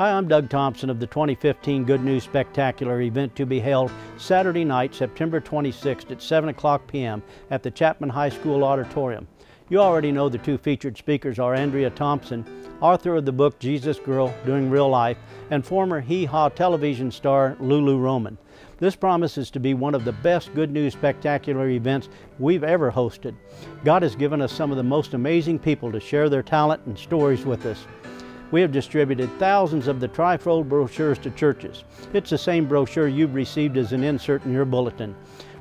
Hi, I'm Doug Thompson of the 2015 Good News Spectacular event to be held Saturday night, September 26th at 7 o'clock p.m. at the Chapman High School Auditorium. You already know the two featured speakers are Andrea Thompson, author of the book Jesus Girl Doing Real Life, and former Hee Haw television star Lulu Roman. This promises to be one of the best Good News Spectacular events we've ever hosted. God has given us some of the most amazing people to share their talent and stories with us. We have distributed thousands of the trifold brochures to churches. It's the same brochure you've received as an insert in your bulletin.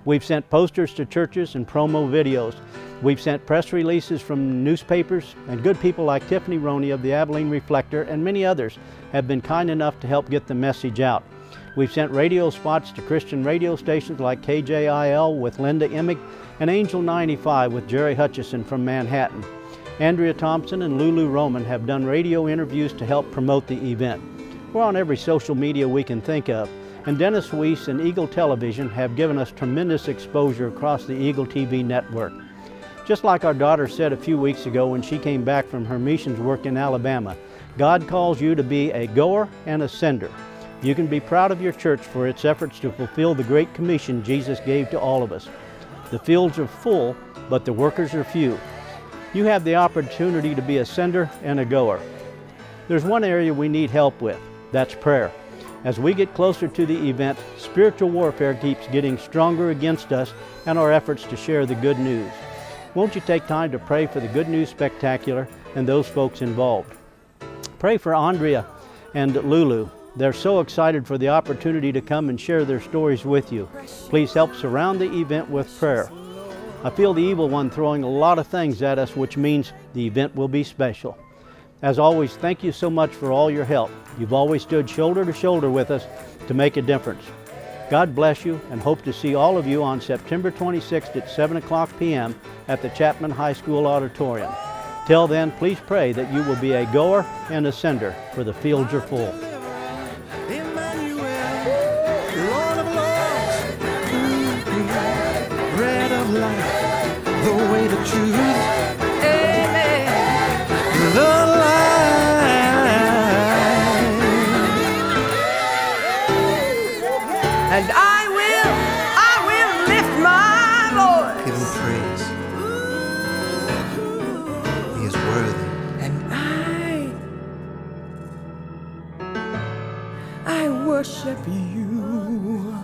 We've sent posters to churches and promo videos. We've sent press releases from newspapers, and good people like Tiffany Roney of the Abilene Reflector and many others have been kind enough to help get the message out. We've sent radio spots to Christian radio stations like KJIL with Linda Emig and Angel 95 with Jerry Hutchison from Manhattan. Andrea Thompson and Lulu Roman have done radio interviews to help promote the event. We're on every social media we can think of, and Dennis Weiss and Eagle Television have given us tremendous exposure across the Eagle TV network. Just like our daughter said a few weeks ago when she came back from her missions work in Alabama, God calls you to be a goer and a sender. You can be proud of your church for its efforts to fulfill the great commission Jesus gave to all of us. The fields are full, but the workers are few you have the opportunity to be a sender and a goer. There's one area we need help with, that's prayer. As we get closer to the event, spiritual warfare keeps getting stronger against us and our efforts to share the good news. Won't you take time to pray for the Good News Spectacular and those folks involved? Pray for Andrea and Lulu. They're so excited for the opportunity to come and share their stories with you. Please help surround the event with prayer. I feel the evil one throwing a lot of things at us, which means the event will be special. As always, thank you so much for all your help. You've always stood shoulder to shoulder with us to make a difference. God bless you and hope to see all of you on September 26th at 7 o'clock p.m. at the Chapman High School Auditorium. Till then, please pray that you will be a goer and a sender, for the fields are full. The way to truth. Amen. The light. And I will, I will lift my voice. Give him praise. He is worthy. And I, I worship you.